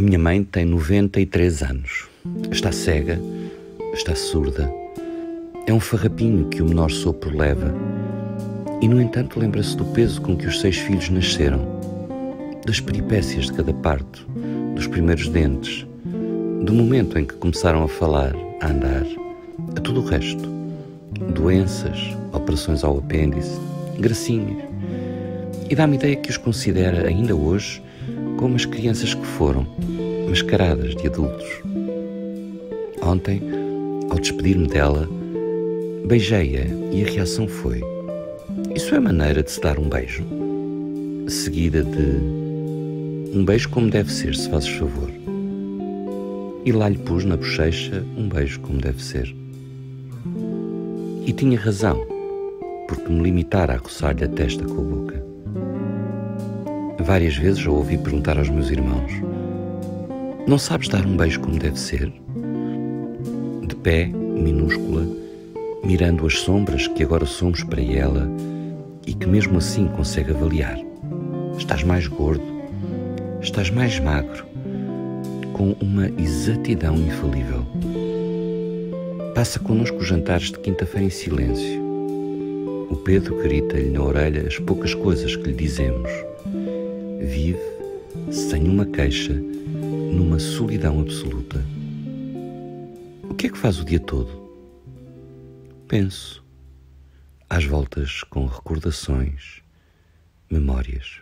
A minha mãe tem 93 anos. Está cega, está surda. É um farrapinho que o menor sopro leva. E, no entanto, lembra-se do peso com que os seis filhos nasceram, das peripécias de cada parto, dos primeiros dentes, do momento em que começaram a falar, a andar, a tudo o resto. Doenças, operações ao apêndice, gracinhas. E dá-me ideia que os considera ainda hoje como as crianças que foram, mascaradas de adultos. Ontem, ao despedir-me dela, beijei-a e a reação foi: Isso é maneira de se dar um beijo? Seguida de um beijo como deve ser, se fazes favor. E lá lhe pus na bochecha um beijo como deve ser. E tinha razão, porque me limitara a roçar-lhe a testa com a boca. Várias vezes já ouvi perguntar aos meus irmãos: Não sabes dar um beijo como deve ser? De pé, minúscula, mirando as sombras que agora somos para ela e que mesmo assim consegue avaliar. Estás mais gordo, estás mais magro, com uma exatidão infalível. Passa connosco os jantares de quinta-feira em silêncio. O Pedro grita-lhe na orelha as poucas coisas que lhe dizemos. Vive, sem uma queixa, numa solidão absoluta. O que é que faz o dia todo? Penso, às voltas com recordações, memórias.